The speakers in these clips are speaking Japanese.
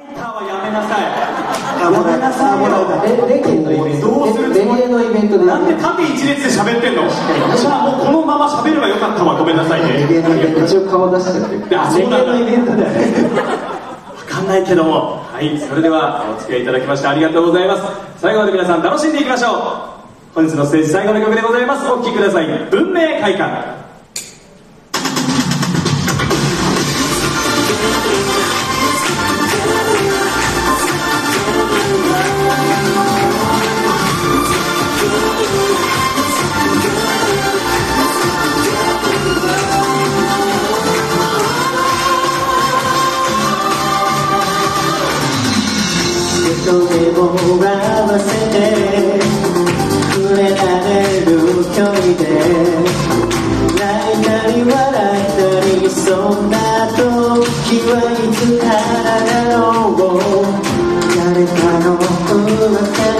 やめなさい。やめなさい。よレレゲのイベント。どうするつレもりゲのイベントでなんで縦一列で喋ってんの？じゃあもうこのまま喋ればよかったわ。ごめんなさいね。一応顔出しちゃって。あそうなんだ。イベントだよねわかんないけども。はいそれではお付き合いいただきましてありがとうございます。最後まで皆さん楽しんでいきましょう。本日のステージ最後の曲でございます。お聴きください。文明会館人目を合噂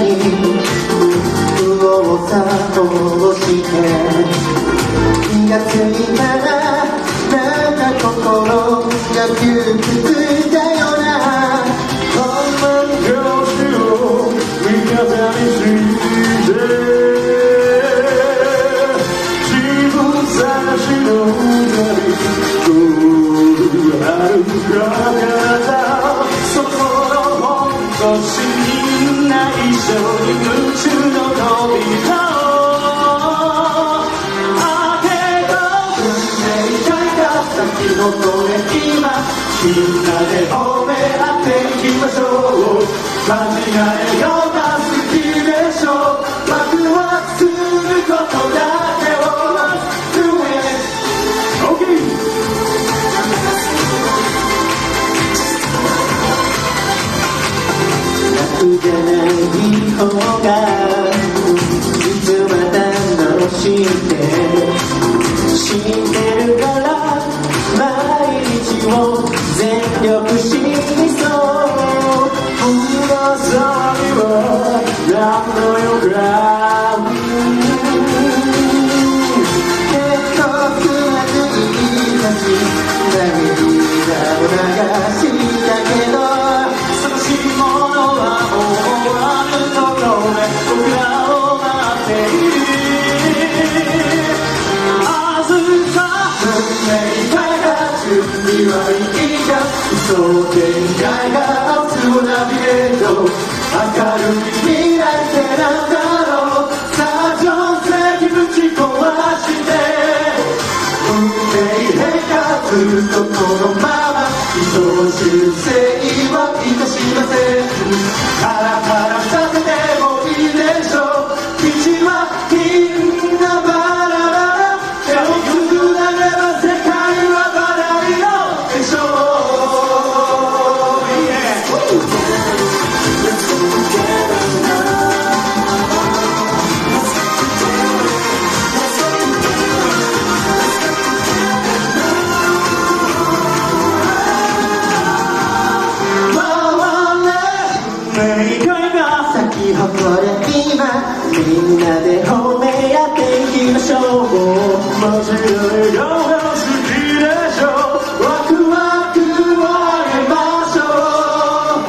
に右往左往して気がついたらなんか心が窮屈だよな Come and go to because I'm easy 自分探しの旅歩く体その本年みんな一緒に夢中の扉を開けた運命が先の声今みんなで褒め合っていきましょう間違えようじゃない方が実は楽しいって知ってるから毎日を全力疾走裏さにはずっとこのまま人修正はいたしません。ハラハラさみんなで褒め合っていきましょう。間違いが好きでしょう。ワクワクをあげましょう。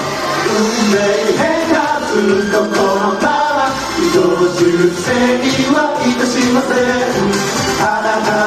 運命変化ずっとこのまま移動修正義はいたしませんあなた